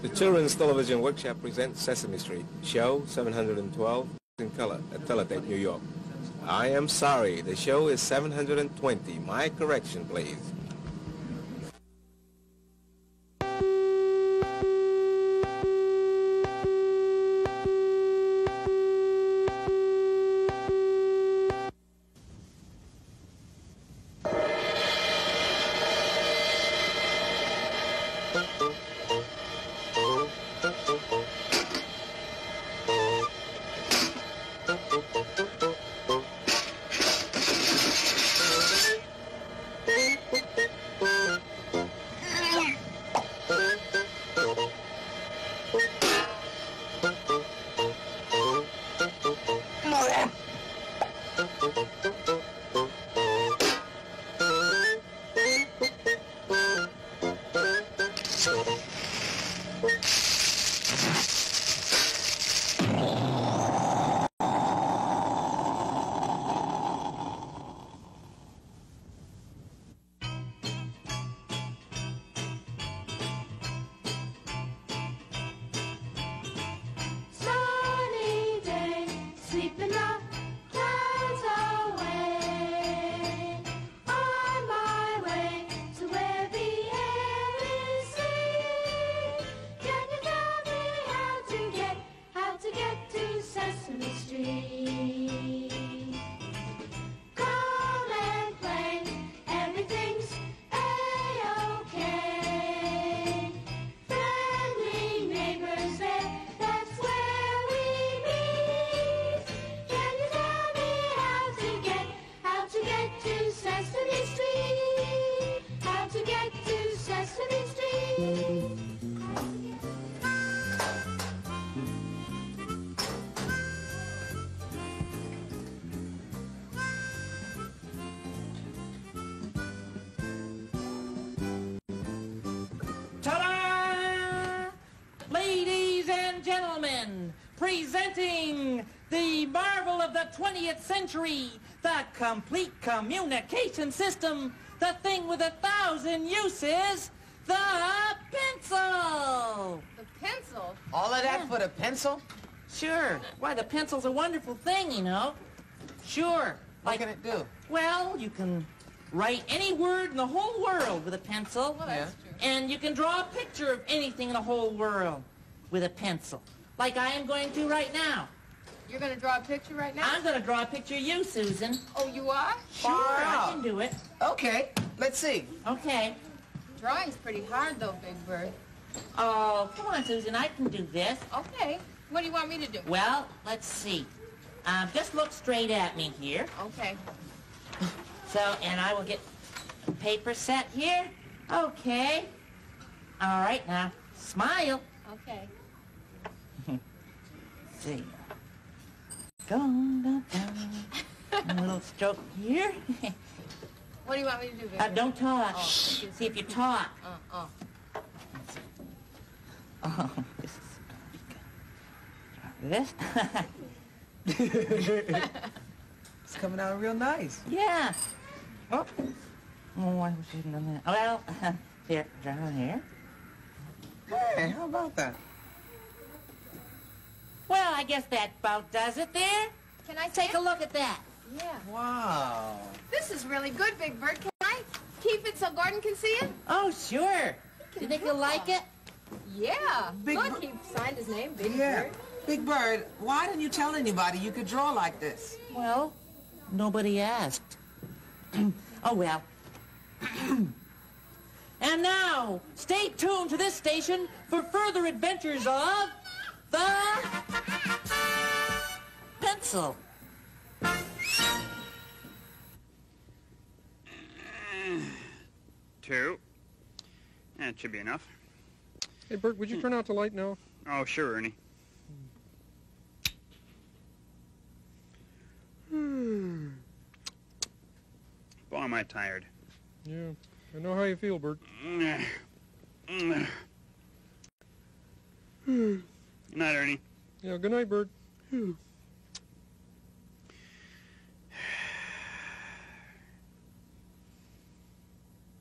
The Children's Television Workshop presents Sesame Street, show 712 in color at Teletape, New York. I am sorry, the show is 720. My correction, please. 20th century, the complete communication system, the thing with a thousand uses, the pencil! The pencil? All of that for the pencil? Sure. Why, the pencil's a wonderful thing, you know. Sure. What Like, can it do? well, you can write any word in the whole world with a pencil. Well, that's Yeah. true. And you can draw a picture of anything in the whole world with a pencil. Like I am going to right now. You're going to draw a picture right now? I'm going to draw a picture of you, Susan. Oh, you are? Sure, Far I can do it. Okay, let's see. Okay. Drawing's pretty hard, though, Big Bird. Oh, come on, Susan. I can do this. Okay. What do you want me to do? Well, let's see. Um, just look straight at me here. Okay. So, and I will get paper set here. Okay. All right, now, smile. Okay. see. Go, go, go. a little stroke here. What do you want me to do, Big uh, don't talk. Oh, Shh. See if you talk. Uh, uh. Oh, this is gonna be good. This? It's coming out real nice. yeah. Oh. Oh, I shouldn't have done that. Well, here, draw here. Hey, how about that? Well, I guess that about does it there. Can I Take see a look at that. Yeah. Wow. This is really good, Big Bird. Can I keep it so Gordon can see it? Oh, sure. Do you think you'll like it? Yeah. Big Look, he signed his name, Big Yeah. Bird. Big Bird, why didn't you tell anybody you could draw like this? Well, nobody asked. oh, well. and now, stay tuned to this station for further adventures of the pencil. Two. That should be enough. Hey, Bert, would you turn out the light now? Oh, sure, Ernie. Hmm. Boy, am I tired. Yeah, I know how you feel, Bert. Good night, Ernie. Yeah, good night, Bert.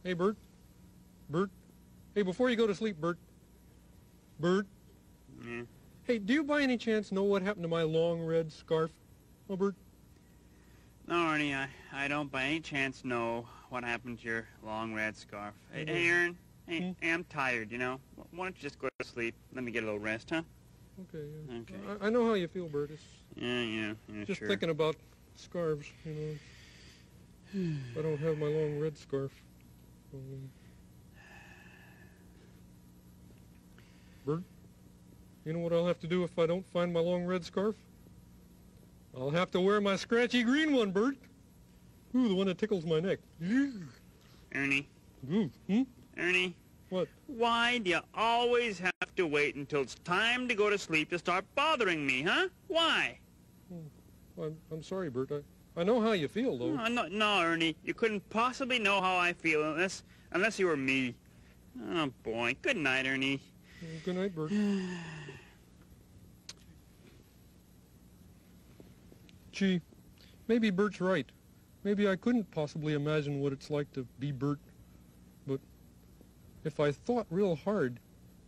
Hey, Bert. Bert. Hey, before you go to sleep, Bert, Bert. Yeah. Hey, do you by any chance know what happened to my long red scarf? Oh, Bert. No, Ernie, I, I don't by any chance know what happened to your long red scarf. Hey, Mhm. hey Ernie. Hey, Hmm? hey, I'm tired, you know. Why don't you just go to sleep? Let me get a little rest, huh? Okay. Yeah. Okay. I, I know how you feel, Bert. It's Yeah, yeah, yeah, just sure. thinking about scarves, you know. I don't have my long red scarf. Um, Bert, you know what I'll have to do if I don't find my long red scarf? I'll have to wear my scratchy green one, Bert. Ooh, the one that tickles my neck. Ernie, Ooh, hmm? Ernie. What? Why do you always have to wait until it's time to go to sleep to start bothering me, huh? Why? Hmm. I'm, I'm sorry, Bert. I, I know how you feel, though. No, no, no, Ernie. You couldn't possibly know how I feel unless, unless you were me. Oh, boy. Good night, Ernie. Hmm, good night, Bert. Gee, maybe Bert's right. Maybe I couldn't possibly imagine what it's like to be Bert. If I thought real hard,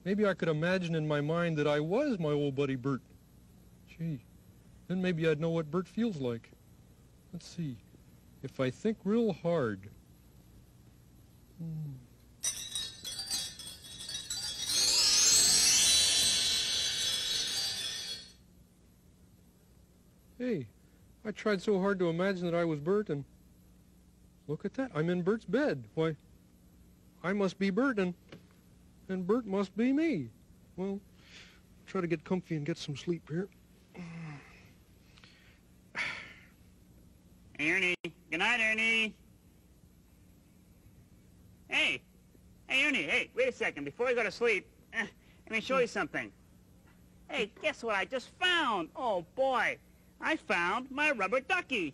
maybe I could imagine in my mind that I was my old buddy Bert. Gee, then maybe I'd know what Bert feels like. Let's see. If I think real hard. Hmm. Hey, I tried so hard to imagine that I was Bert, and look at that. I'm in Bert's bed. Why, I must be Bert, and, and Bert must be me. Well, try to get comfy and get some sleep here. Ernie. Good night, Ernie. Hey. Hey, Ernie. Hey, wait a second. Before you go to sleep, let me show you something. Hey, guess what I just found? Oh, boy. I found my rubber ducky.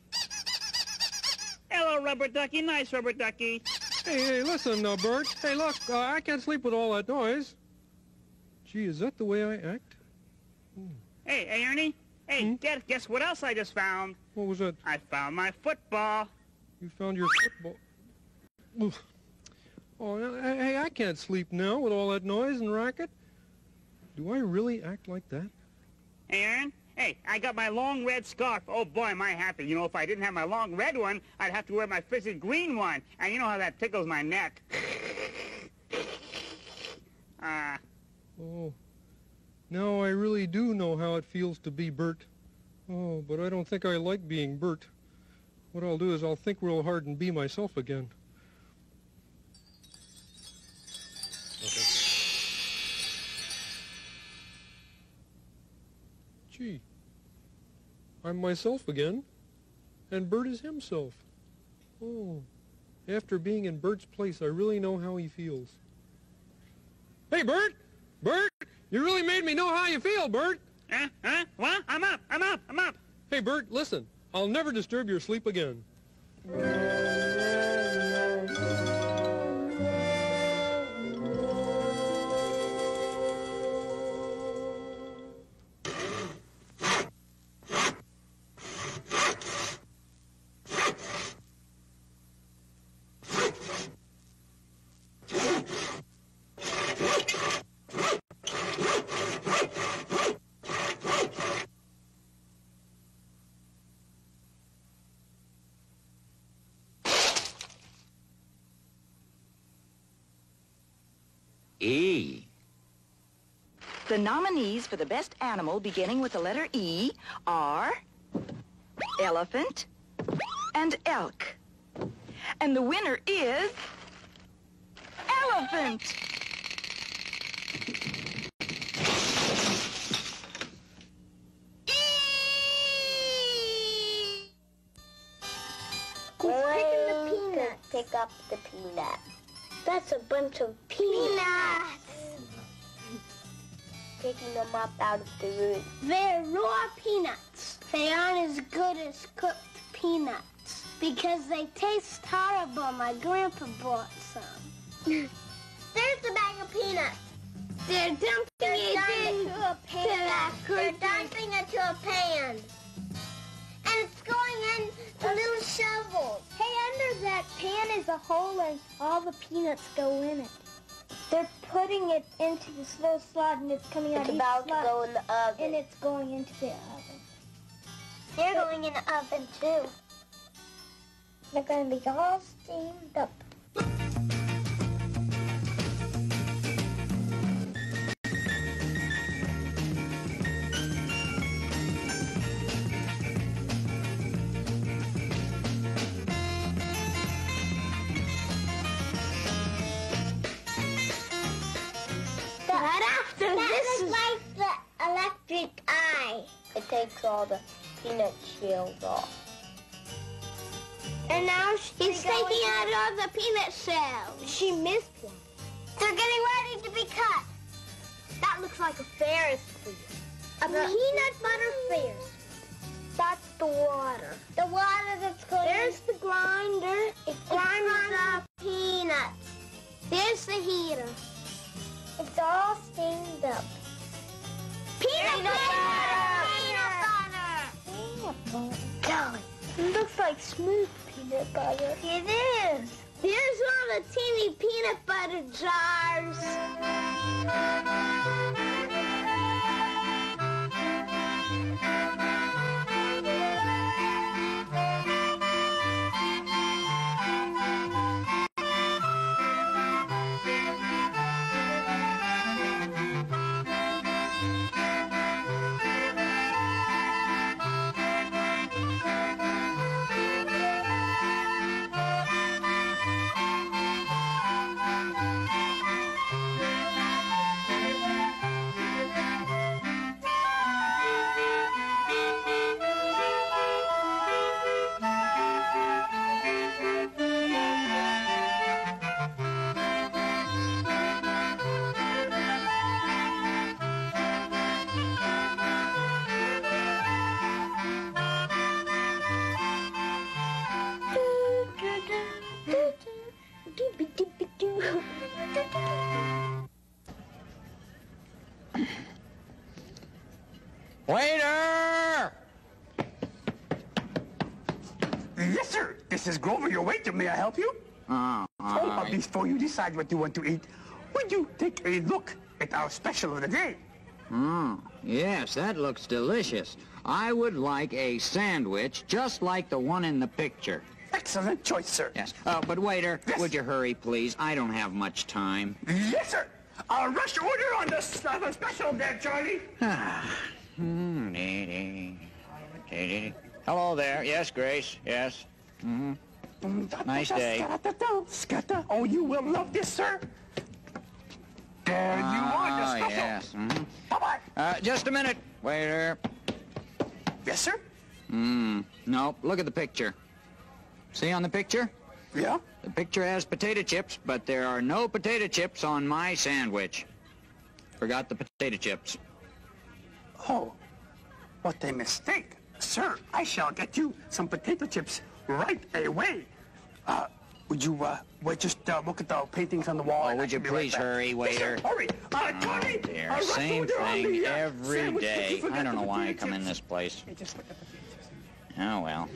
Hello, rubber ducky. Nice rubber ducky. Hey, hey, listen now, Bert. Hey, look, uh, I can't sleep with all that noise. Gee, is that the way I act? Hey, hey, Ernie. Hey, Hmm? guess, guess what else I just found? What was that? I found my football. You found your football. Oof. Oh, hey, hey, I can't sleep now with all that noise and racket. Do I really act like that? Hey, Ernie. Hey, I got my long red scarf. Oh, boy, am I happy. You know, if I didn't have my long red one, I'd have to wear my frizzy green one. And you know how that tickles my neck. Ah, Oh, now I really do know how it feels to be Bert. Oh, but I don't think I like being Bert. What I'll do is I'll think real hard and be myself again. Gee, I'm myself again, and Bert is himself. Oh, after being in Bert's place, I really know how he feels. Hey, Bert! Bert! You really made me know how you feel, Bert! huh? Huh? What? I'm up. I'm up. I'm up. Hey, Bert, listen. I'll never disturb your sleep again. The nominees for the best animal beginning with the letter E are elephant and elk. And the winner is elephant. The peanut? Pick up the peanut. That's a bunch of peanuts. Taking them up out of the root. They're raw peanuts. They aren't as good as cooked peanuts because they taste horrible. My grandpa bought some. There's the bag of peanuts. They're dumping it into a pan. They're dumping it to a pan. And it's going in the little shovels. Hey, under that pan is a hole and all the peanuts go in it. They're putting it into this little slot and it's coming out It's about to slot, go in the oven. and it's going into the oven. They're going in the oven too. They're going to be all steamed up. Takes all the peanut shells off. And now she's He's taking out all the peanut shells. She missed one. They're getting ready to be cut. That looks like a Ferris wheel. A peanut butter Ferris. That's the water. The water that's going. There's the grinder. It grinds up peanuts. There's the heater. It's all steamed up. Peanut, butter. Like smooth peanut butter. It is. There's all the teeny peanut butter jars. Decide what you want to eat, would you take a look at our special of the day? Mmm, yes, that looks delicious. I would like a sandwich just like the one in the picture. Excellent choice, sir. Yes. Uh, but waiter, Yes. would you hurry, please? I don't have much time. Yes, sir. A rush order on the uh, special there, Charlie. Hmm, dee-dee. Dee-dee. Hello there. Yes, Grace. Yes. Mm-hmm. Nice day. Oh, you will love this, sir. There you are, Oh, yes. hmm Bye-bye. Uh, just a minute, waiter. Yes, sir. Hmm. Nope. Look at the picture. See on the picture? Yeah? The picture has potato chips, but there are no potato chips on my sandwich. Forgot the potato chips. Oh, what a mistake. Sir, I shall get you some potato chips right away. Uh, would you, uh, wait, just uh, look at the paintings on the wall? Oh, would you be right please hurry, waiter? hurry. Uh, Charlie, Oh, dear. rush Same thing the, uh, every day. I don't know why I come in this place. Hey, just look at the potato chips. Oh, well.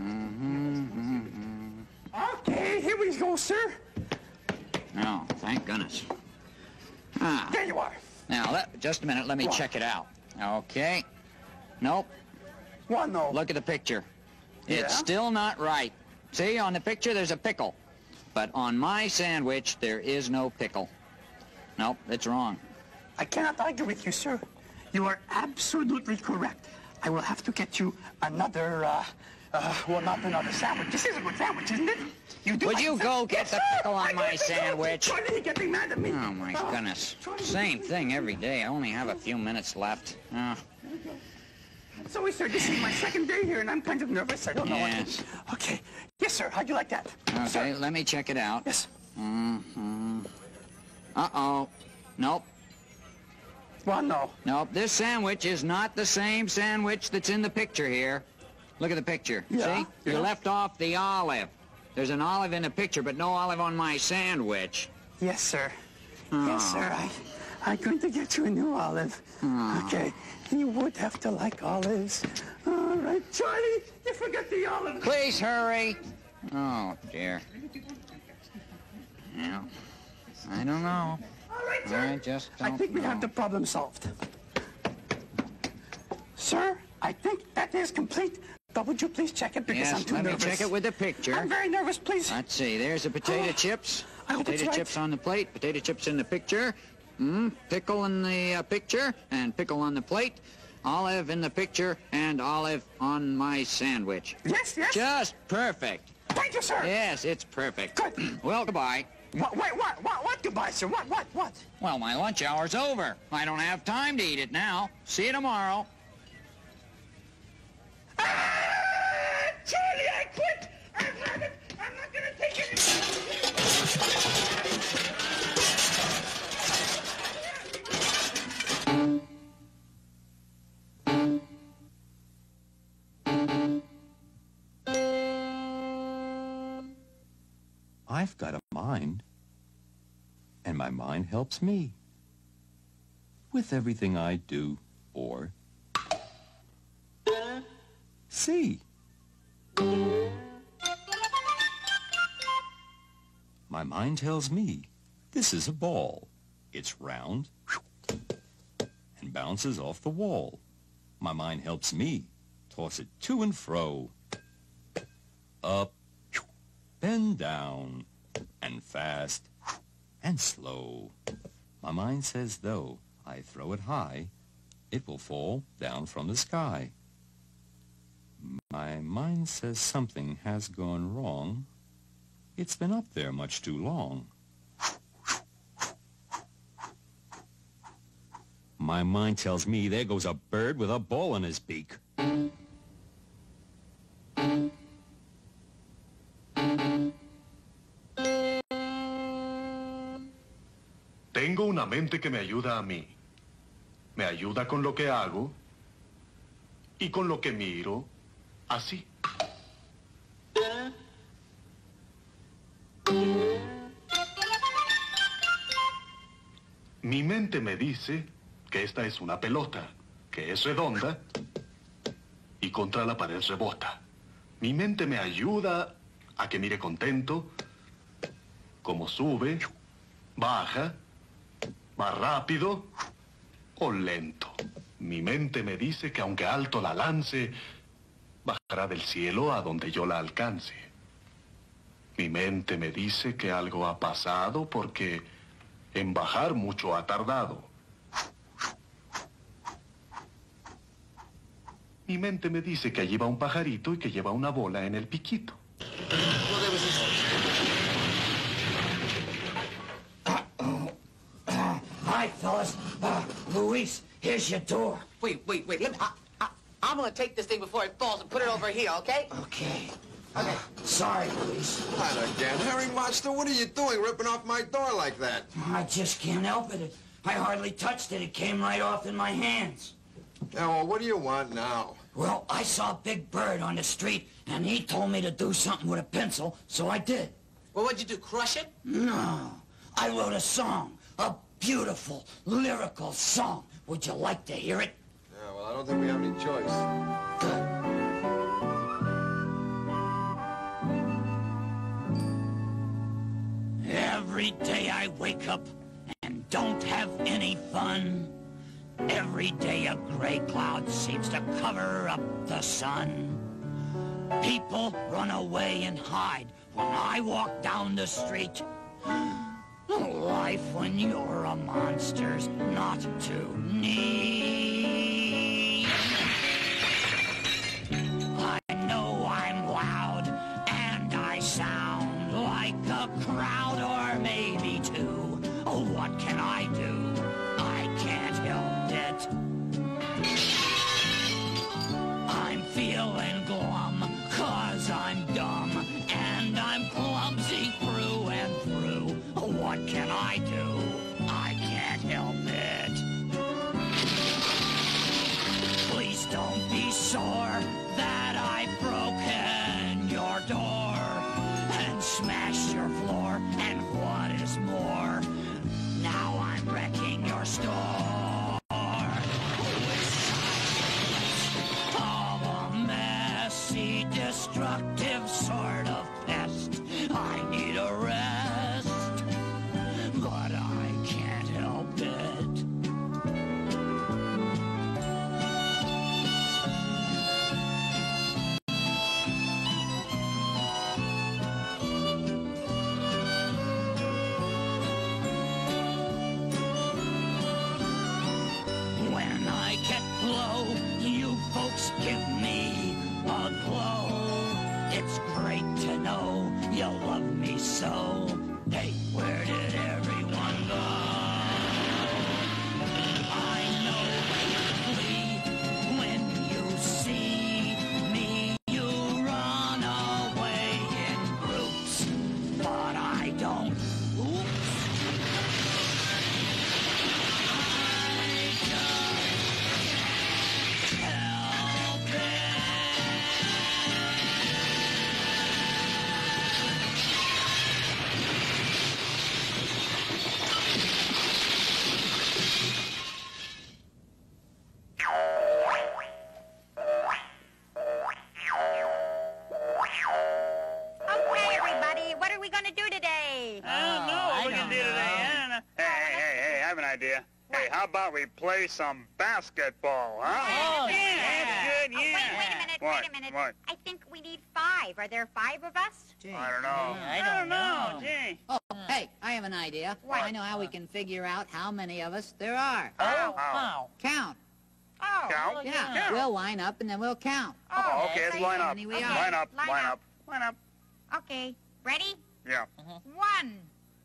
Mm-hmm, mm-hmm. Okay, here we go, sir. Oh, thank goodness. Ah, There you are. now, let, just a minute. Let me What? check it out. Okay. Nope. One, no. Look at the picture. It's still not right. See, on the picture, there's a pickle. But on my sandwich, there is no pickle. Nope, it's wrong. I cannot argue with you, sir. You are absolutely correct. I will have to get you another, uh, uh, well, not another sandwich. This is a good sandwich, isn't it? You do Would you go get Yes, the pickle on my get the pickle. sandwich? Charlie, you're getting mad at me. Oh, my Oh, goodness. Same thing every day. I only have a few minutes left. Oh, Sorry, sir. This is my second day here, and I'm kind of nervous. I don't know Yes. what to... Okay. Yes, sir. How'd you like that? okay, Sir. let me check it out. Yes. Mm-hmm. Uh-oh. Nope. Well, no. Nope, this sandwich is not the same sandwich that's in the picture here. Look at the picture. Yeah, See? You left off the olive. There's an olive in the picture, but no olive on my sandwich. Yes, sir. Oh. Yes, sir. I, I'm going to get you a new olive. Oh. Okay. You would have to like olives. All right, Charlie. You forgot the olive. Please hurry. Oh, dear. Yeah. I don't know. right, sir. All right, just I think we know. have the problem solved. Sir, I think that is complete. But would you please check it because Yes, I'm too let me nervous. check it with the picture. I'm very nervous, please. Let's see. There's the potato Oh, chips. I hope it's Potato right. chips on the plate. Potato chips in the picture. Mm, pickle in the uh, picture and pickle on the plate. Olive in the picture and olive on my sandwich. Yes, yes. Just perfect. Thank you, sir. Yes, it's perfect. Good. well, goodbye. What, wait, what, what, what, goodbye, sir? What, what, what? Well, my lunch hour's over. I don't have time to eat it now. See you tomorrow. Ah, Charlie, I quit. Had it. I'm not gonna take it. I've got a mind, and my mind helps me with everything I do or see. My mind tells me this is a ball. It's round and bounces off the wall. My mind helps me toss it to and fro, up and down, and fast and slow. My mind says though I throw it high, it will fall down from the sky. My mind says something has gone wrong. It's been up there much too long. My mind tells me there goes a bird with a ball in his beak. Mente que me ayuda a mí. Me ayuda con lo que hago y con lo que miro, así. Mi mente me dice que esta es una pelota, que es redonda y contra la pared rebota. Mi mente me ayuda a que mire contento, como sube, baja, va rápido o lento. Mi mente me dice que aunque alto la lance, bajará del cielo a donde yo la alcance. Mi mente me dice que algo ha pasado porque en bajar mucho ha tardado. Mi mente me dice que allí va un pajarito y que lleva una bola en el piquito. Hi. Uh, Luis, here's your door. Wait, wait, wait. Let me, I, I, I'm gonna take this thing before it falls and put it over here, okay? Okay. Okay. Sorry, Luis. Not again. Herry Monster, what are you doing ripping off my door like that? I just can't help it. I hardly touched it. It came right off in my hands. Now, well, what do you want now? Well, I saw a big bird on the street, and he told me to do something with a pencil, so I did. Well, what'd you do, crush it? No. I wrote a song. A beautiful, lyrical song. Would you like to hear it? Yeah, well, I don't think we have any choice. Good. Every day I wake up and don't have any fun. Every day a gray cloud seems to cover up the sun. People run away and hide when I walk down the street. Life when you're a monster's not too neat. Play some basketball, huh? Oh, yeah, oh, that's good, Oh, wait, wait a minute, What? wait a minute. What? I think we need five. Are there five of us? I don't know. I don't know, oh, gee. Oh, hey, I have an idea. I know how we can figure out how many of us there are. How? Oh, how? Count. Oh. Count? Yeah, Count. we'll line up and then we'll count. Oh, okay, let's line up. Okay. Line up, Line line up. up, line up. Okay, ready? Yeah. One.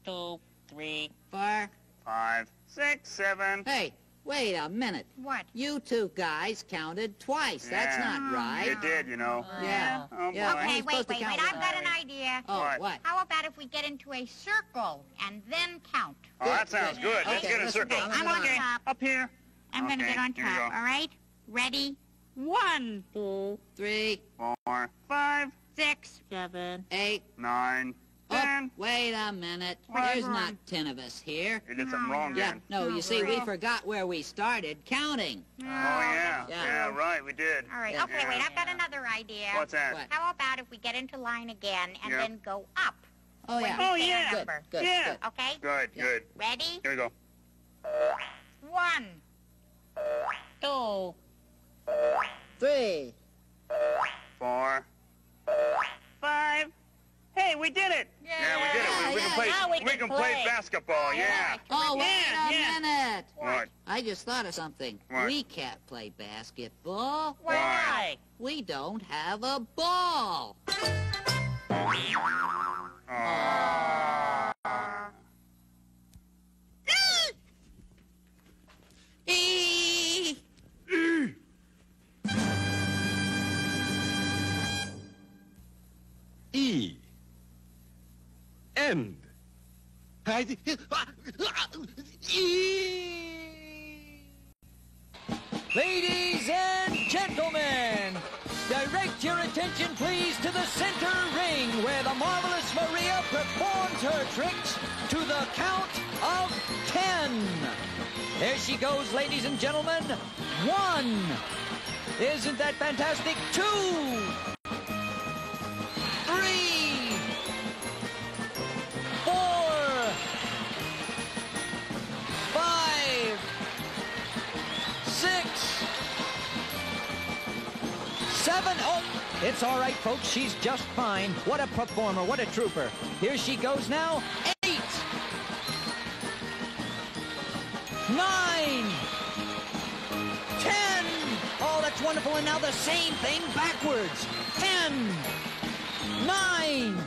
Two, three. Four. Five, six, seven. Hey, wait a minute. What? You two guys counted twice. That's not right. You did, you know. Yeah. Oh. Yeah. Okay, You're wait, wait, wait. I've got an idea. Oh, What? what? How about if we get into a circle and then count? Oh, that sounds good. Let's get in a circle. go. I'm on Okay, top. Up here. I'm going to get on top, all right? Ready? One. Two, three, Four, five, Six. Seven. eight. nine, Oh, ten. wait a minute. What? There's not ten of us here. You did something wrong, Yeah, Dan. no, you see, we really? forgot where we started counting. Oh, yeah. Yeah. Yeah, right, we did. All right, Yeah. okay, wait, I've got another idea. What's that? What? How about if we get into line again and Yeah. then go up? Oh, yeah. Oh, yeah. number? Good, Yeah. good. Okay? Good, Yeah. good. Ready? Here we go. One. Two. Three. Four, five. Hey, we did it. Yeah, we did it. We, we Yeah, can play. now we we can can play play. basketball. Yeah. Oh, wait Yeah, a yeah. minute. What? I just thought of something. What? We can't play basketball. Why? We don't have a ball. E. End. I, Ladies and gentlemen, direct your attention please to the center ring where the marvelous Maria performs her tricks to the count of ten. There she goes, ladies and gentlemen. One. Isn't that fantastic? Two. It's all right, folks. She's just fine. What a performer. What a trooper. Here she goes now. Eight. Nine. Ten. Oh, that's wonderful. And now the same thing backwards. Ten. Nine.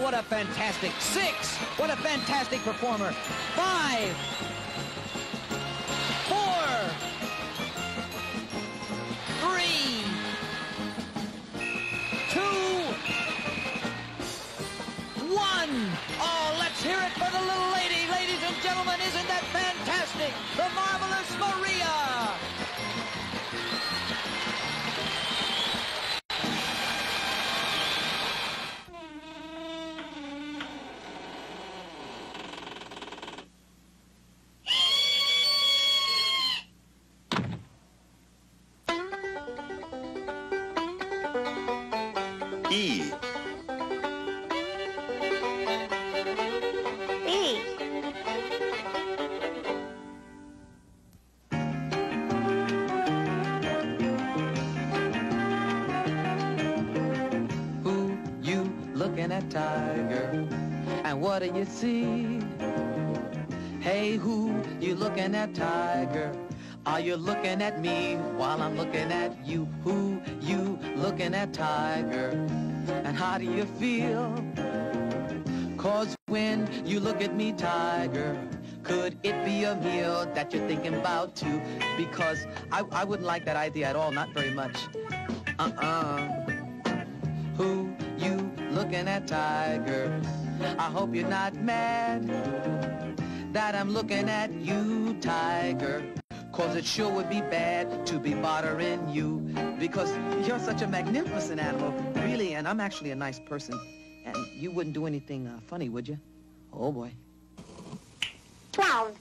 What a fantastic six! What a fantastic performer! Five, four, three, two, one. Oh, let's hear it for the little lady, ladies and gentlemen! Isn't that fantastic? The marvelous Maria! What do you see? Hey, who you looking at, Tiger? Are you looking at me while I'm looking at you? Who you looking at, Tiger? And how do you feel? Cause when you look at me, Tiger, could it be a meal that you're thinking about too? Because I, I wouldn't like that idea at all, not very much. Uh-uh. Who you looking at, Tiger? I hope you're not mad that I'm looking at you, Tiger. Cause it sure would be bad to be bothering you because you're such a magnificent animal, really, and I'm actually a nice person. And you wouldn't do anything uh, funny, would you? Oh, boy. Twelve.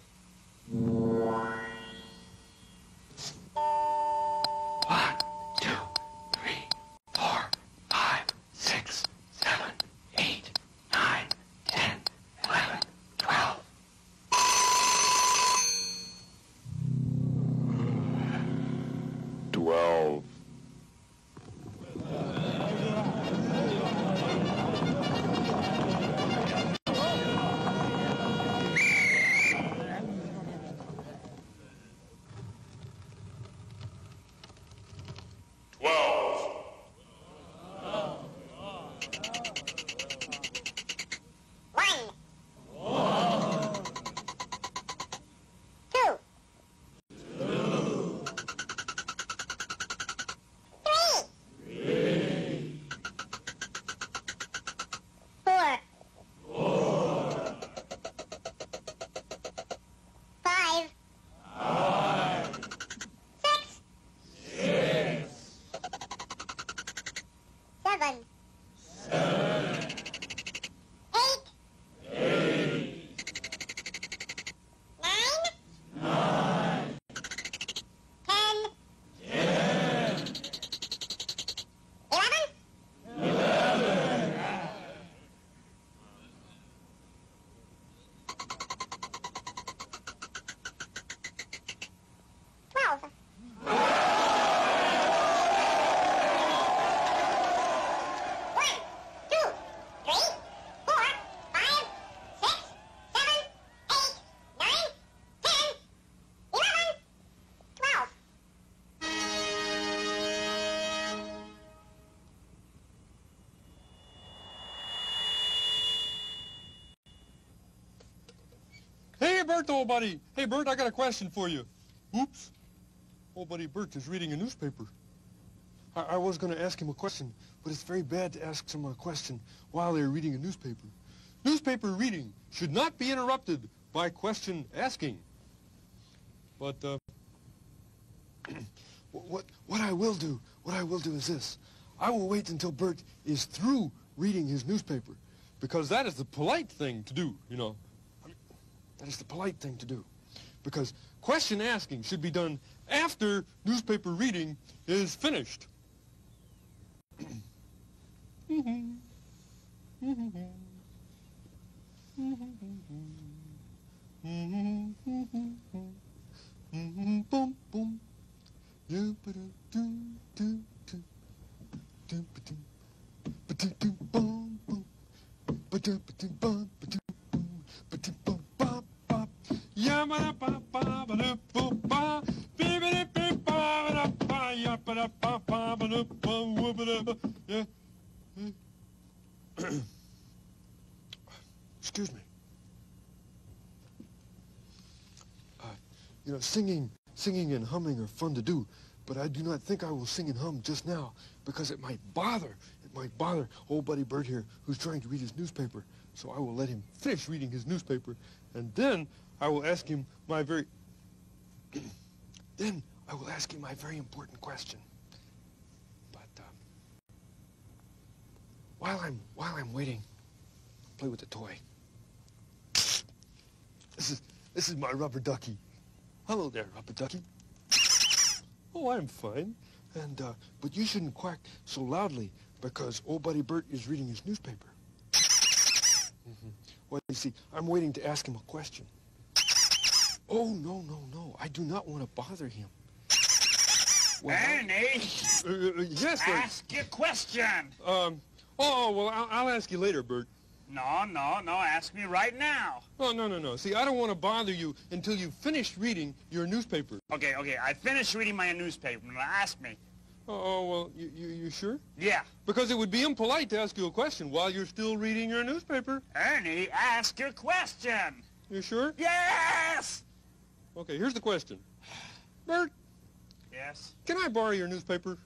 Bert, old buddy. Hey, Bert, I got a question for you. Oops. Old buddy Bert is reading a newspaper. I, I was going to ask him a question, but it's very bad to ask someone a question while they're reading a newspaper. Newspaper reading should not be interrupted by question asking. But, uh, what, what I will do, what I will do is this. I will wait until Bert is through reading his newspaper, because that is the polite thing to do, you know. That is the polite thing to do. Because question asking should be done after newspaper reading is finished. Excuse me. Uh, you know, singing, singing and humming are fun to do, but I do not think I will sing and hum just now because it might bother, it might bother old buddy Bert here who's trying to read his newspaper. So I will let him finish reading his newspaper, and then I will ask him my very, then I will ask him my very important question. But um, while I'm while I'm waiting, play with the toy. This is this is my rubber ducky. Hello there, rubber ducky. Oh, I'm fine. And uh, but you shouldn't quack so loudly because old buddy Bert is reading his newspaper. Mhm. Well, you see, I'm waiting to ask him a question. Oh no no no! I do not want to bother him. Well, Ernie, Uh, uh, yes, sir. ask your question. Um, Oh, well, I'll, I'll ask you later, Bert. No, no, no. Ask me right now. Oh, no, no, no. See, I don't want to bother you until you've finished reading your newspaper. Okay, okay. I finished reading my newspaper. Now ask me. Oh, well, you, you, you sure? Yeah. Because it would be impolite to ask you a question while you're still reading your newspaper. Ernie, ask your question. You sure? Yes! Okay, here's the question. Bert, Yes? can I borrow your newspaper?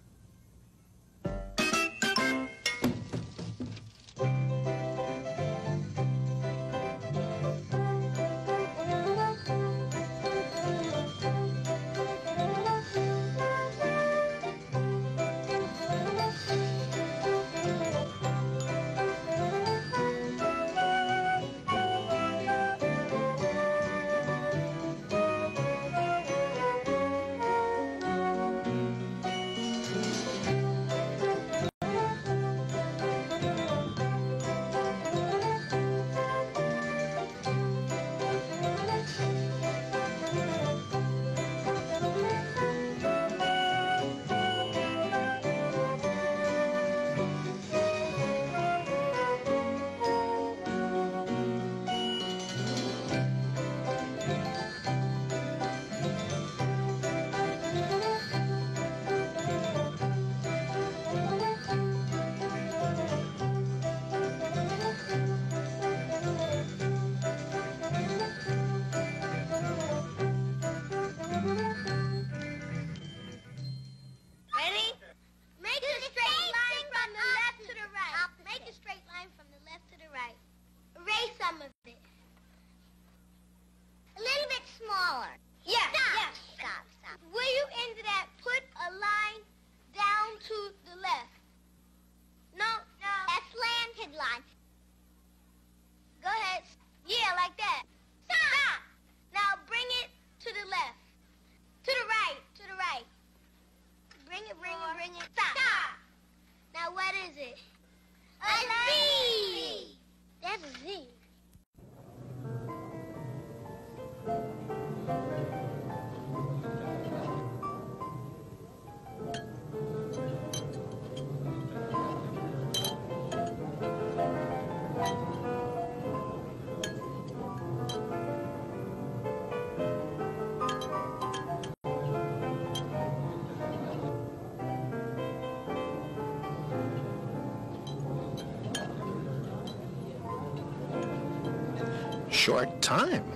Short time.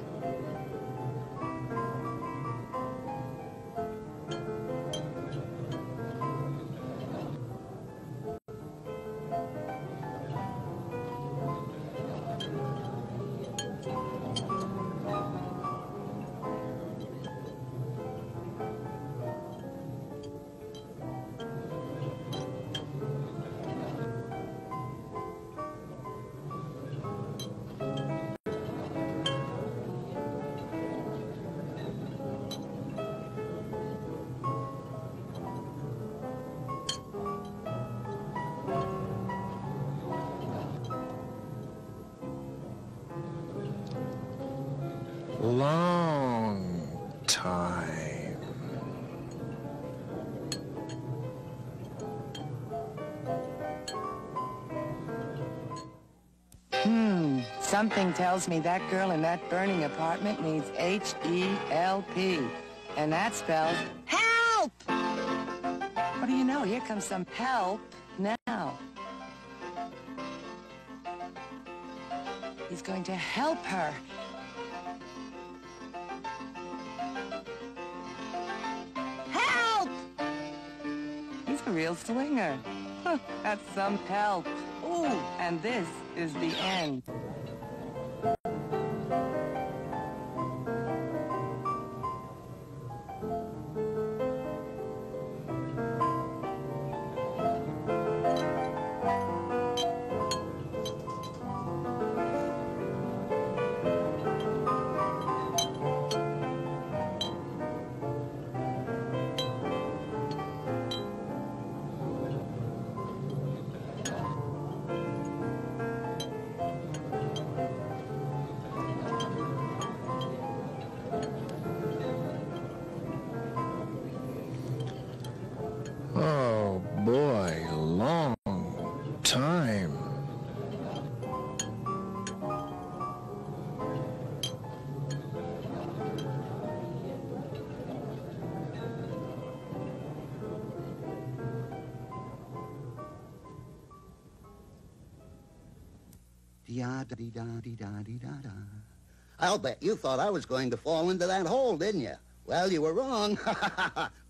Something tells me that girl in that burning apartment needs H-E-L-P. And that spells HELP! What do you know? Here comes some help now. He's going to help her. Help! He's a real swinger. That's some help. Ooh, and this is the end. Dee-da-dee-da-dee-da-dee-da-da. I'll bet you thought I was going to fall into that hole, didn't you? Well, you were wrong.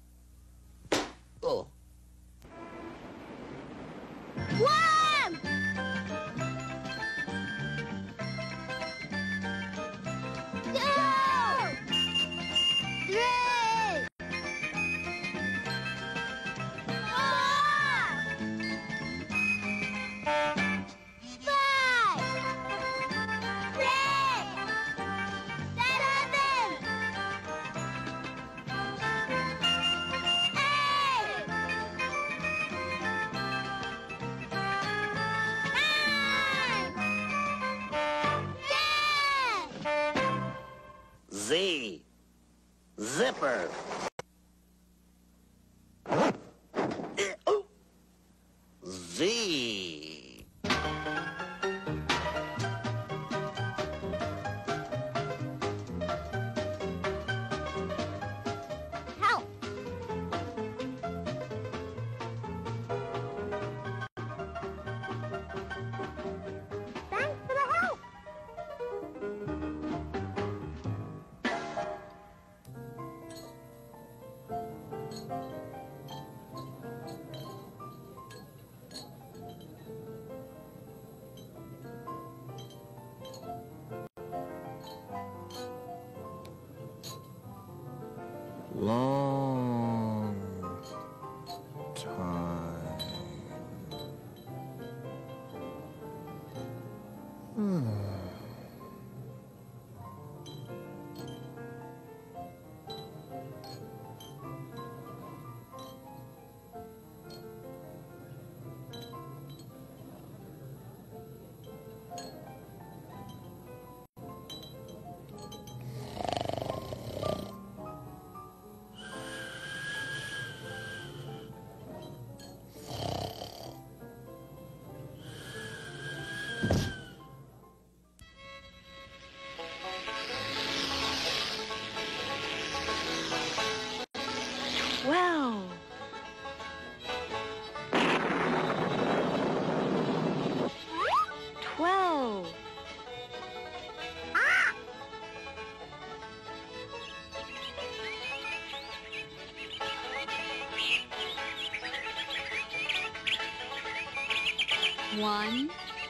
One,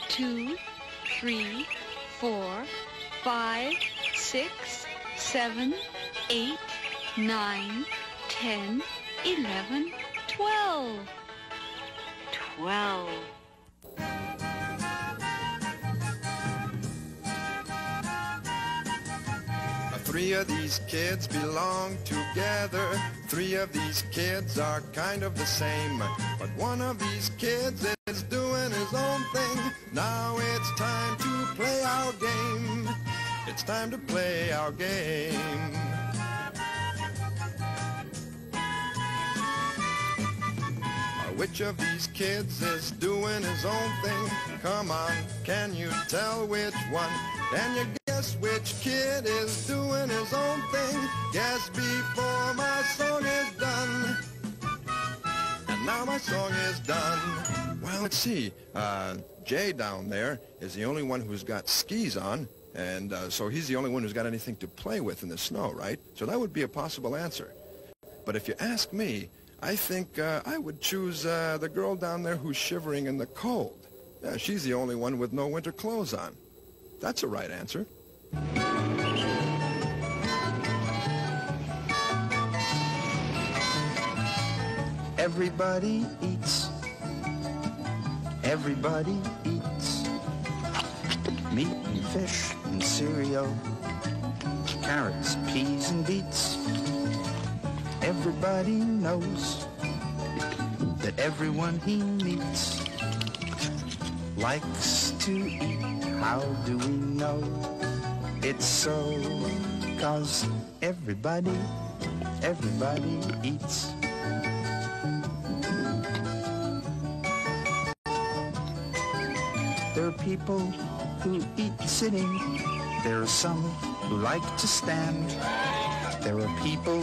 two, three, four, five, six, seven, eight, nine, ten, eleven, twelve. Twelve. Three of these kids belong together. Three of these kids are kind of the same. But one of these kids is doing his own thing. Now it's time to play our game. It's time to play our game. Which of these kids is doing his own thing? Come on, can you tell which one? Can you guess which kid is doing his own thing? Guess before my song is done. And now my song is done. Well, let's see. Uh, Jay down there is the only one who's got skis on. And uh, so he's the only one who's got anything to play with in the snow, right? So that would be a possible answer. But if you ask me, I think uh, I would choose uh, the girl down there who's shivering in the cold. Yeah, she's the only one with no winter clothes on. That's a right answer. Everybody eats. Everybody eats. Meat and fish and cereal. Carrots, peas and beets. Everybody knows that everyone he meets likes to eat. How do we know? It's so cause everybody, everybody eats. People who eat sitting. There are some who like to stand. There are people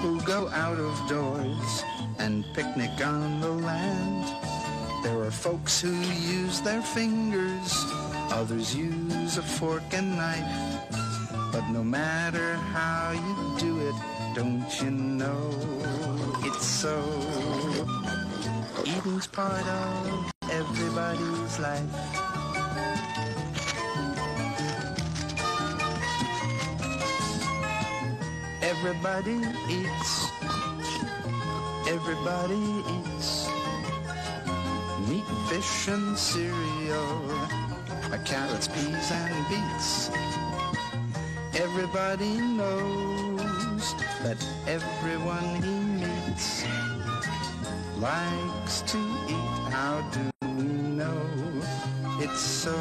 who go out of doors and picnic on the land. There are folks who use their fingers Others use a fork and knife. But no matter how you do it, don't you know it's so? Eating's part of everybody's life. Everybody eats. Everybody eats. Meat, fish, and cereal. Carrots, peas, and beets. Everybody knows that everyone he meets likes to eat. How do it's so?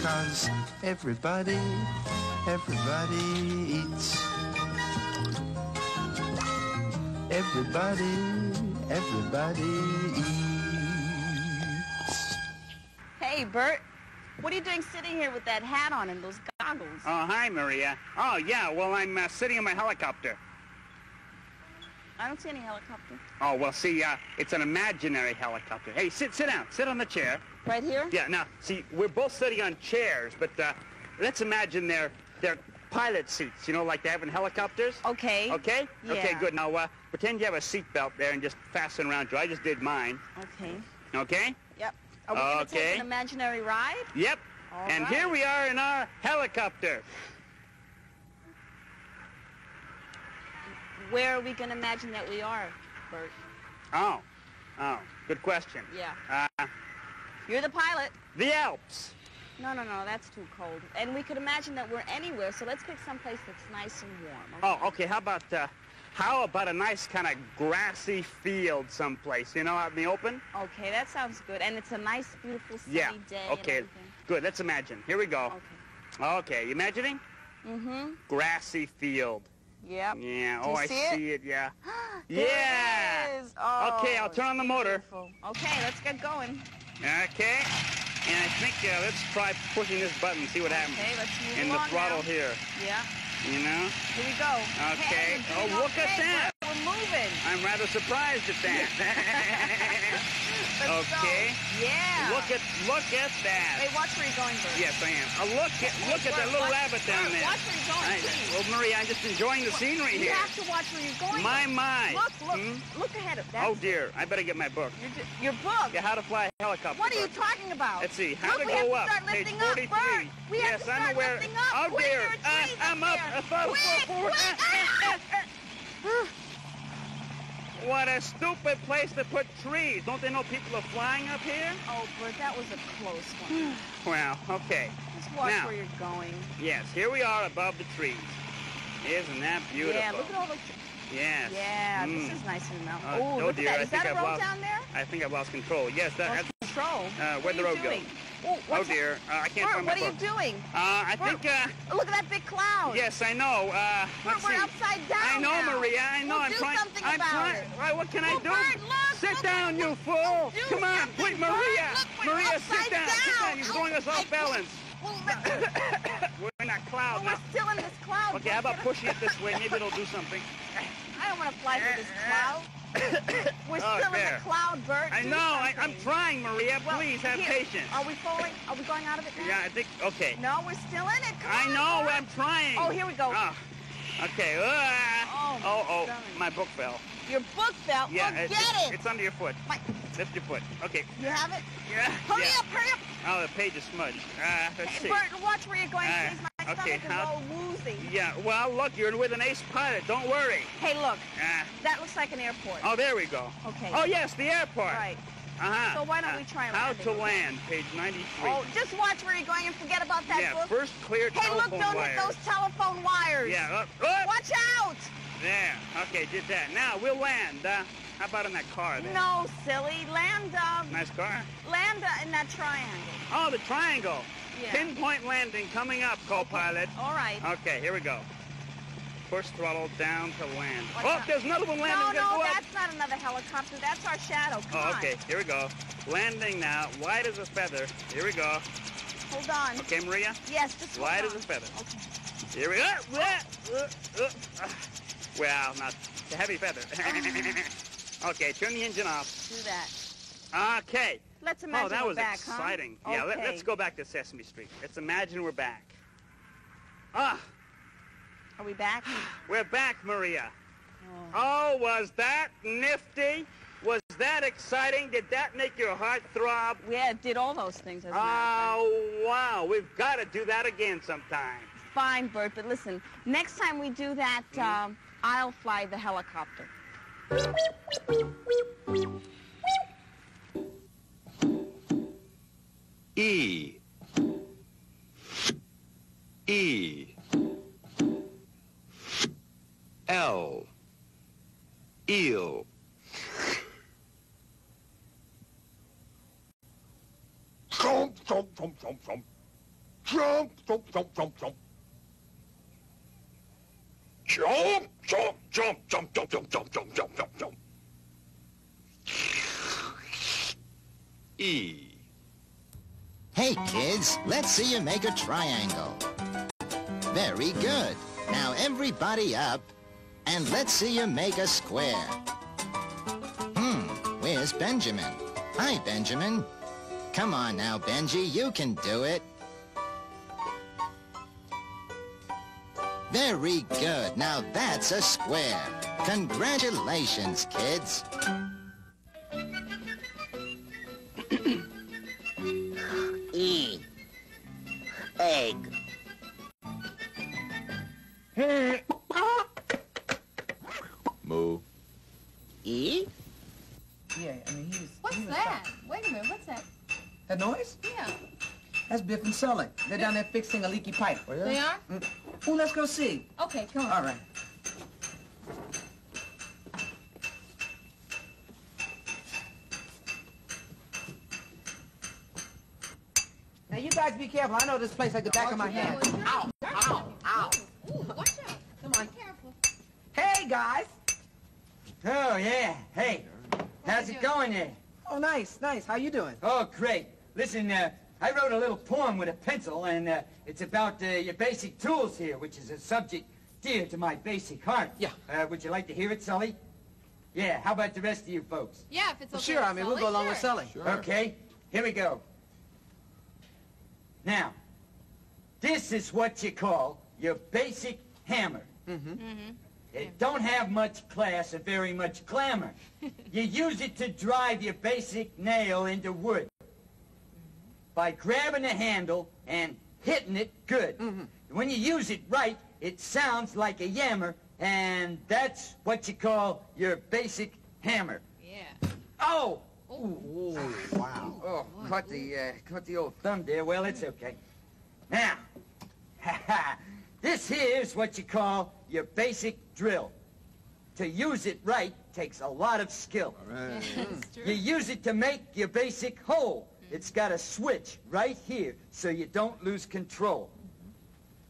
Cause everybody, everybody eats. Everybody, everybody eats. Hey, Bert. What are you doing sitting here with that hat on and those goggles? Oh, hi, Maria. Oh, yeah, well, I'm uh, sitting in my helicopter. I don't see any helicopter. Oh, well, see, uh, it's an imaginary helicopter. Hey, sit, sit down. Sit on the chair. Right here? Yeah, now, see, we're both sitting on chairs, but uh, let's imagine they're, they're pilot seats, you know, like they have in helicopters. Okay. Okay? Yeah. Okay, good. Now, uh, pretend you have a seatbelt there and just fasten around you. I just did mine. Okay. Okay? Yep. Are we going to take an imaginary ride? Yep. All and right. here we are in our helicopter. Where are we going to imagine that we are, Bert? Oh. Oh, good question. Yeah. Uh, You're the pilot. the Alps. No, no, no, that's too cold. And we could imagine that we're anywhere, so let's pick someplace that's nice and warm. Oh, okay. How about uh, how about a nice kind of grassy field someplace? You know, out in the open. Okay, that sounds good. And it's a nice, beautiful sunny Yeah. day. Okay. Good. Let's imagine. Here we go. Okay. Okay. You imagining? Mm-hmm. Grassy field. Yep. Yeah. Oh, you I see it? see it. Yeah. Yeah. Oh, okay. I'll turn on the motor. beautiful. Okay, let's get going. Okay. And I think uh, let's try pushing this button. And see what happens. Okay, let's move In the throttle now. here. Yeah. You know. Here we go. Okay. Hey, oh, look at that. We're moving. I'm rather surprised at that. Okay. Yeah. Look at look at that. Hey, watch where you're going, Bert. Yes, I am. Uh, look at look at that little watch- rabbit down Bert, there. watch where you're going, I- please. well, Maria, I'm just enjoying the scenery You here. You have to watch where you're going. My, my. Look, look, Hmm? look ahead of that. Oh dear, I better get my book. Your, your book. Yeah, how to fly a helicopter. What are you talking about? Let's see, how Look, to we have go to up. start Page lifting up, Bert. We have yes, to I'm start aware. Oh dear, I'm up up. there. Fall- Quick, quick. What a stupid place to put trees. Don't they know people are flying up here? Oh, Bert, that was a close one. Well, okay. Just watch Now, where you're going. yes, here we are above the trees. Isn't that beautiful? Yeah, look at all the. Yes. Yeah, Mm. this is nice and mountain. Uh, oh, oh look dear, at that. I think that a I've road lost- down there? I think I've lost control. Yes, that, Lost that's control. Uh, where'd are the road go? Oh, dear, uh, I can't Bert, find my what are you doing? Uh, I Bert, think, uh, Look at that big cloud. yes, I know. Uh, Bert, we're see. upside down I know, now. Maria. I know. Well, I'm do trying. something I'm about trying. it. Right, what can I do? Bert, look, sit look, down, you fool! do Come on, Bert. Maria. Look, Maria, sit down. Sit down. down. You're throwing us off balance. we're in a cloud We're still in this cloud. Okay, how about pushing it this way? Maybe it'll do something. I don't want to fly through this cloud. We're Oh, still in there. the cloud, Bert. I Do know. I, I'm trying, Maria. Well, Please have here. patience. Are we falling? Are we going out of it now? Yeah, I think. Okay. No, we're still in it. Come I on, know. Bert. I'm trying. Oh, here we go. Ah, okay. Ah. Oh, oh, oh, my book fell. Your book fell. Yeah, well, it's, get it's, it. it's under your foot. My- Lift your foot. Okay. You have it? Yeah. Hurry yeah. up, hurry up. Oh, the page is smudged. Uh, let's see. Bert, watch where you're going. My okay, how- woozy. Yeah. Well, look, you're with an ace pilot. Don't worry. Hey, look. Ah. That looks like an airport. Oh, there we go. Okay. Oh, yes, the airport. Right. Uh-huh. So why don't Uh, we try How landing? to land, page 93. Oh, just watch where you're going and forget about that yeah, book. first clear hey, look, telephone don't wires. hit those telephone wires. Yeah, up, up. Watch out. There. Okay, did that. Now, we'll land. Uh, how about in that car there? No, silly. Land, uh, Nice car. uh, in that triangle. Oh, the triangle. Yeah. Pinpoint landing coming up, co-pilot. All right. Okay, here we go. Push throttle down to land. Watch oh, there's another one landing. No, no, that's not another helicopter. That's our shadow. Come Oh, on. okay, here we go. Landing now, light as a feather. Here we go. Hold on. Okay, Maria? Yes, just Light on. as a feather. Okay. Here we go. Uh, uh, uh, uh. Well, not a heavy feather. okay, turn the engine off. Do that. Okay. Let's imagine Oh, that was back, huh? exciting. Yeah, let, Okay. us go back to Sesame Street. Let's imagine we're back. Ah, Are we back? we're back, Maria. Oh, oh, was that nifty? Was that exciting? Did that make your heart throb? Yeah, it did all those things. As Oh, wow. We've got to do that again sometime. Fine, Bert, but listen, next time we do that, Mm-hmm. um, I'll fly the helicopter. E. E. L. Eel. Chomp, chomp, chomp, chomp, chomp. Chomp, chomp, chomp, chomp, chomp. Jump, jump, jump, jump, jump, jump, jump, jump, jump, jump, jump. E. Hey, kids, let's see you make a triangle. Very good. Now everybody up, and let's see you make a square. Hmm, where's Benjamin? Hi, Benjamin. Come on now, Benji, you can do it. Very good. Now that's a square. Congratulations, kids. E. Egg. Moo. E. Yeah, I mean, he was... What's he was that? Wait a minute, what's that? That noise? Yeah. That's Biff and Sully. They're down there fixing a leaky pipe. Oh, yeah? They are? Mm. Oh, let's go see. Okay, come on. All right. Now, you guys be careful. I know this place like the back of my hand. Ow, ow, ow. Ooh, watch out. Come on. Be careful. Hey, guys. Oh, yeah. Hey, how's it going there? Oh, nice, nice. How you doing? Oh, great. Listen, uh, I wrote a little poem with a pencil, and uh, it's about uh, your basic tools here, which is a subject dear to my basic heart. Yeah. Uh, would you like to hear it, Sully? Yeah, how about the rest of you folks? Yeah, if it's okay. Sure, I mean, we'll go along sure. with Sully. Sure. Okay, here we go. Now, this is what you call your basic hammer. Mm-hmm. Mm-hmm. It don't have much class or very much glamour. you use it to drive your basic nail into wood by grabbing the handle and hitting it good. When you use it right, it sounds like a yammer, and that's what you call your basic hammer. Yeah. Oh! Ooh, wow. Oh, caught the, uh, caught the old thumb there. Well, it's okay. Now, this here's what you call your basic drill. To use it right takes a lot of skill. You use it to make your basic hole. It's got a switch right here so you don't lose control.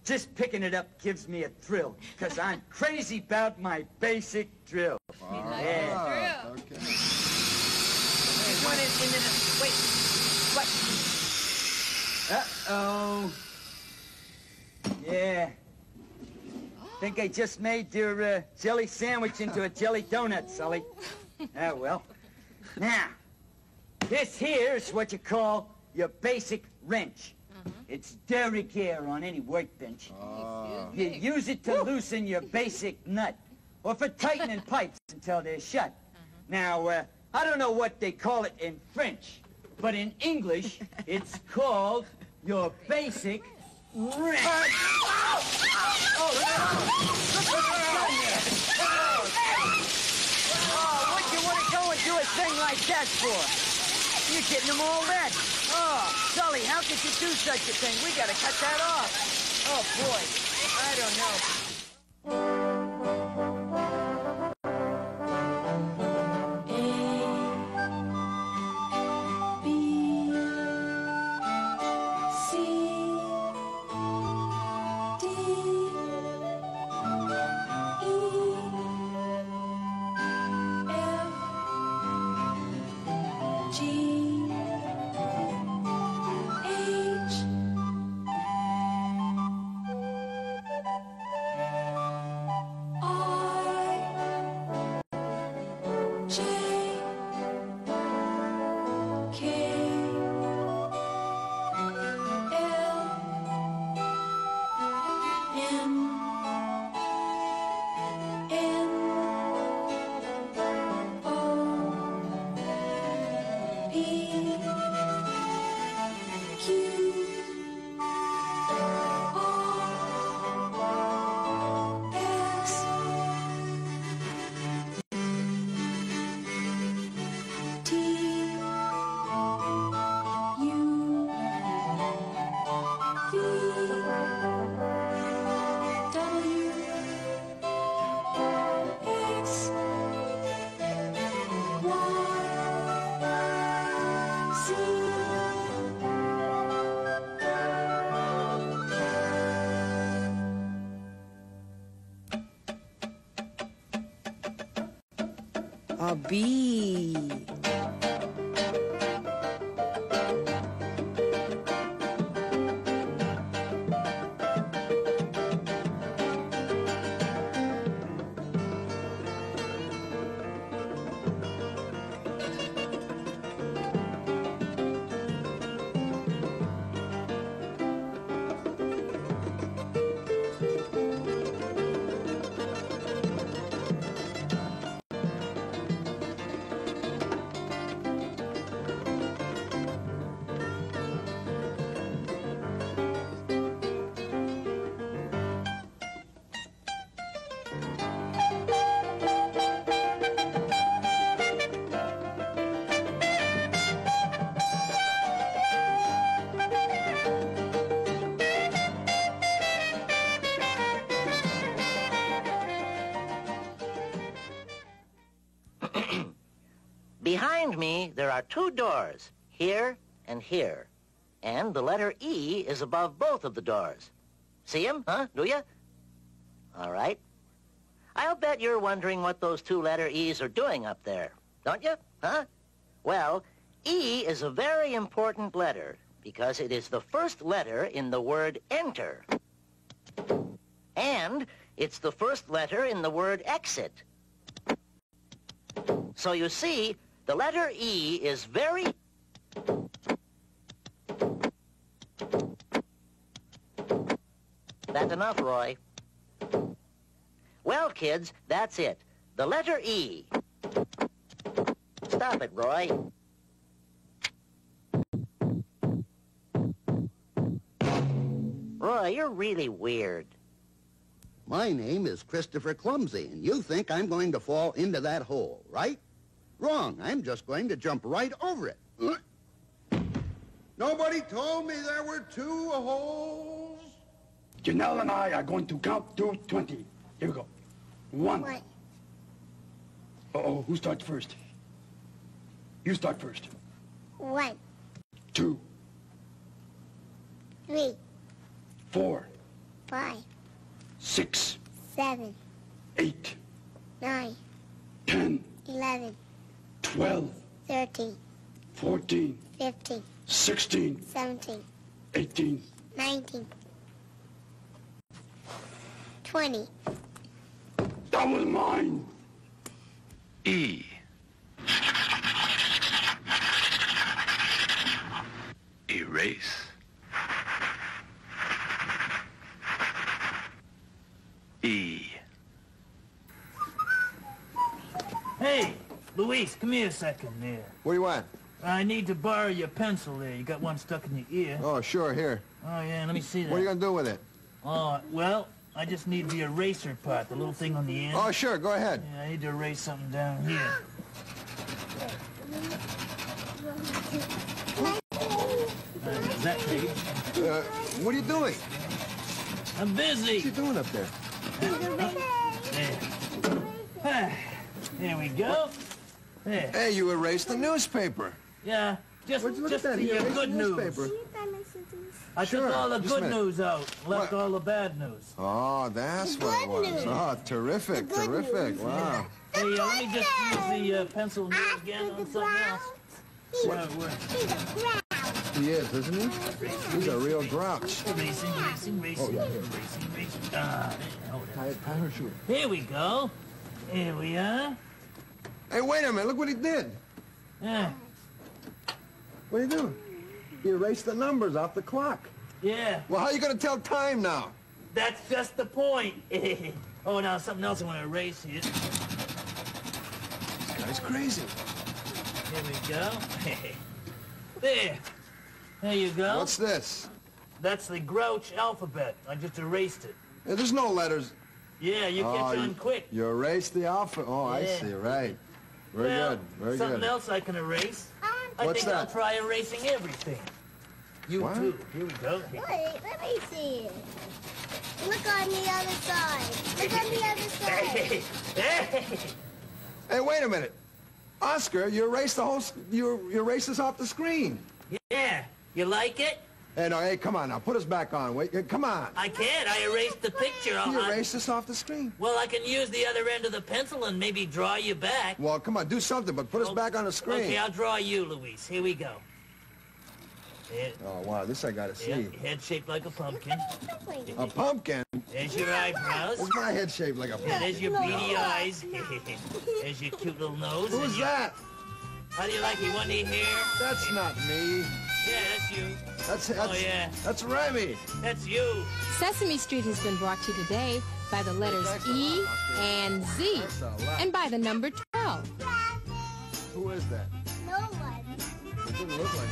Just picking it up gives me a thrill, because I'm crazy about my basic drill. Yeah. There's one in, in the... Wait. What? Uh-oh. Yeah. Think I just made your uh, jelly sandwich into a jelly donut, Sully. Ah, well. Now, this here's what you call your basic wrench. It's derriere on any workbench. You use it to loosen your basic nut, or for tightening pipes until they're shut. Now, uh, I don't know what they call it in French, but in English, it's called your basic wrench. Oh, what you want to go and do a thing like that for? You're getting them all red. Oh, Sully, how could you do such a thing? We gotta cut that off. Oh, boy. I don't know. A Behind me, there are two doors, here and here. And the letter E is above both of the doors. See 'em, huh? Do you? All right. I'll bet you're wondering what those two letter E's are doing up there, don't you? Huh? Well, E is a very important letter because it is the first letter in the word enter. And it's the first letter in the word exit. So you see, the letter E is very... That's enough, Roy. Well, kids, that's it. The letter E. Stop it, Roy. Roy, you're really weird. My name is Christopher Clumsy, and you think I'm going to fall into that hole, right? Wrong. I'm just going to jump right over it. Nobody told me there were two holes. Genelle and I are going to count to 20. Here we go. One. One. Uh-oh, who starts first? You start first. One, Two, three, four, five, six, seven, eight, nine, ten, eleven, twelve, thirteen, fourteen, fifteen, sixteen, seventeen, eighteen, nineteen, twenty. That was mine. E. Erase. E. Hey, Luis, come here a second there. What do you want? I need to borrow your pencil there. You got one stuck in your ear. Oh, sure, here. Oh, yeah, let me see that. What are you going to do with it? Oh, well, I just need the eraser part, the little thing on the end. Oh, sure, go ahead. Yeah, I need to erase something down here. Uh, is that page? Uh, what are you doing? I'm busy. What you doing up there? There. there we go. There. Hey, you erased the newspaper. Yeah, just, Where'd you look just at that? the You good the news. I Sure, took all the good news out, left all the bad news. Oh, that's what it was. Oh, terrific, terrific. Wow. Hey, uh, let me just use the uh, pencil here again on something else. Where, where? He is, isn't he? He's a real grouch. Racing, racing, racing, Oh, yeah, yeah. racing, racing. Ah, there, hold Tie, tie her shoe. it. Here we go. Here we are. Hey, wait a minute. Look what he did. Yeah, What are you doing? He erased the numbers off the clock. yeah. Well, how are you going to tell time now? That's just the point. oh, now something else I want to erase here. This guy's crazy. Here we go. there. There you go. What's this? That's the Grouch alphabet. I just erased it. Hey, there's no letters. Yeah, you oh, catch on quick. You erased the alphabet. Oh, I see. Right. Very well, good. Very something good. else I can erase. I What's think I'll try erasing everything. You What? too. Here we go. Wait, let me see it. Look on the other side. Look on the other side. Hey, hey. hey wait a minute. Oscar, you erased the whole. You, you erased this off the screen. yeah. You like it? Hey, no, hey, come on now. Put us back on. Wait, uh, come on. I can't. I erased the picture. You I- erased us off the screen. Well, I can use the other end of the pencil and maybe draw you back. Well, come on, do something, but put us back on the screen. Okay, I'll draw you, Luis. Here we go. There, Oh, wow, this I gotta yeah, see. head shaped like a pumpkin. A pumpkin? There's your eyebrows. What's my head shaped like a Yeah, pumpkin? there's your beady eyes. there's your cute little nose. Who's and your- that? How do you like it? Want any here? That's not me. Yeah, that's you. That's, oh, that's, oh, yeah. That's Remy. That's you. Sesame Street has been brought to you today by the letters E and Z and by the number 12. Who is that? No one. It didn't look like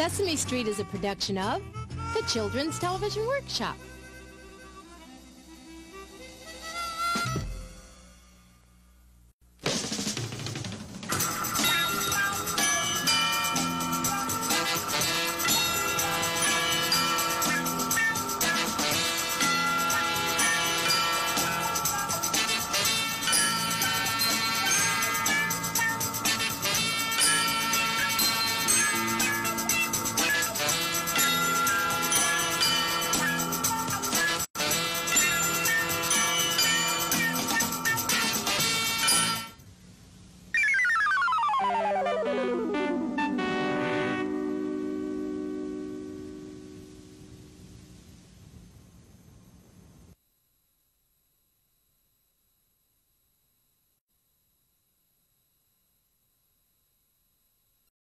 Sesame Street is a production of the Children's Television Workshop.